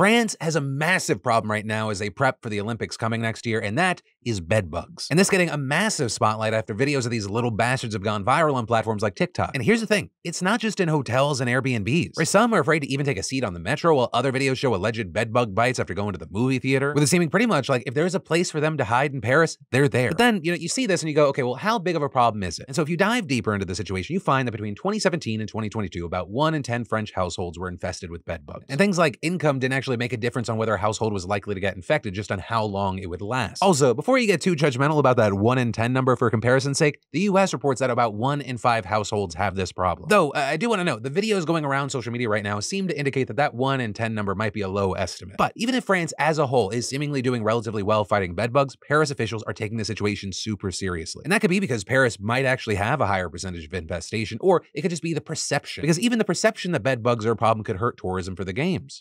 France has a massive problem right now as they prep for the Olympics coming next year, and that is bedbugs. And this getting a massive spotlight after videos of these little bastards have gone viral on platforms like TikTok. And here's the thing, it's not just in hotels and Airbnbs, where some are afraid to even take a seat on the metro while other videos show alleged bedbug bites after going to the movie theater, with it seeming pretty much like if there's a place for them to hide in Paris, they're there. But then, you know, you see this and you go, okay, well, how big of a problem is it? And so if you dive deeper into the situation, you find that between 2017 and 2022, about 1 in 10 French households were infested with bedbugs. And things like income didn't actually make a difference on whether a household was likely to get infected, just on how long it would last. Also, before you get too judgmental about that 1 in 10 number for comparison's sake, the US reports that about 1 in 5 households have this problem. Though, uh, I do want to note, the videos going around social media right now seem to indicate that that 1 in 10 number might be a low estimate. But even if France as a whole is seemingly doing relatively well fighting bedbugs, Paris officials are taking the situation super seriously. And that could be because Paris might actually have a higher percentage of infestation, or it could just be the perception. Because even the perception that bedbugs are a problem could hurt tourism for the games.